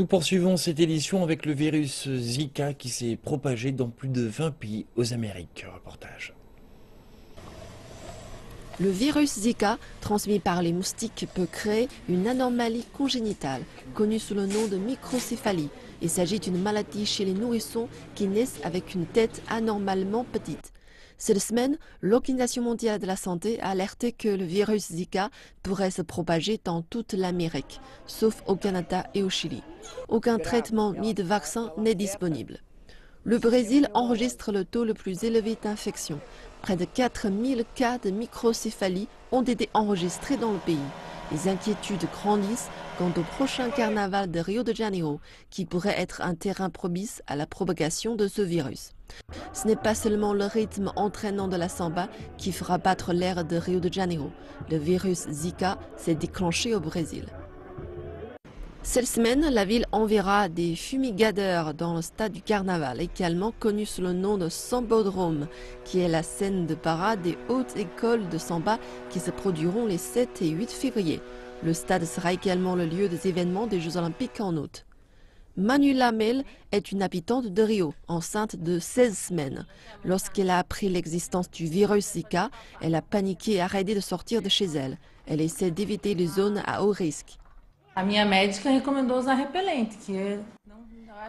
Nous poursuivons cette édition avec le virus Zika qui s'est propagé dans plus de 20 pays aux Amériques. Reportage. Le virus Zika, transmis par les moustiques, peut créer une anomalie congénitale, connue sous le nom de microcéphalie. Il s'agit d'une maladie chez les nourrissons qui naissent avec une tête anormalement petite. Cette semaine, l'Organisation mondiale de la santé a alerté que le virus Zika pourrait se propager dans toute l'Amérique, sauf au Canada et au Chili. Aucun traitement ni de vaccin n'est disponible. Le Brésil enregistre le taux le plus élevé d'infection. Près de 4000 cas de microcéphalie ont été enregistrés dans le pays. Les inquiétudes grandissent quant au prochain carnaval de Rio de Janeiro, qui pourrait être un terrain propice à la propagation de ce virus. Ce n'est pas seulement le rythme entraînant de la samba qui fera battre l'air de Rio de Janeiro. Le virus Zika s'est déclenché au Brésil. Cette semaine, la ville enverra des fumigadeurs dans le stade du carnaval, également connu sous le nom de Sambodrome, qui est la scène de parade des hautes écoles de samba qui se produiront les 7 et 8 février. Le stade sera également le lieu des événements des Jeux olympiques en août. Manuela Mel est une habitante de Rio, enceinte de 16 semaines. Lorsqu'elle a appris l'existence du virus Zika, elle a paniqué et arrêté de sortir de chez elle. Elle essaie d'éviter les zones à haut risque.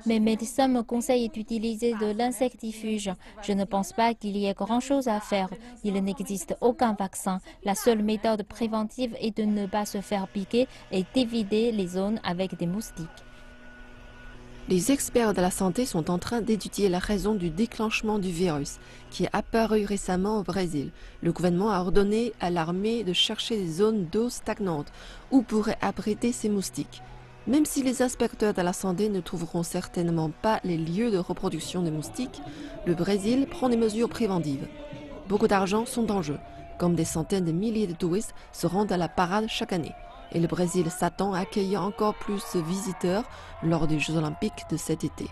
Mes médecins me conseillent d'utiliser de l'insectifuge. Je ne pense pas qu'il y ait grand-chose à faire. Il n'existe aucun vaccin. La seule méthode préventive est de ne pas se faire piquer et d'éviter les zones avec des moustiques. Les experts de la santé sont en train d'étudier la raison du déclenchement du virus, qui est apparu récemment au Brésil. Le gouvernement a ordonné à l'armée de chercher des zones d'eau stagnantes où pourraient abriter ces moustiques. Même si les inspecteurs de la santé ne trouveront certainement pas les lieux de reproduction des moustiques, le Brésil prend des mesures préventives. Beaucoup d'argent sont en jeu, comme des centaines de milliers de touristes se rendent à la parade chaque année et le Brésil s'attend à accueillir encore plus de visiteurs lors des Jeux olympiques de cet été.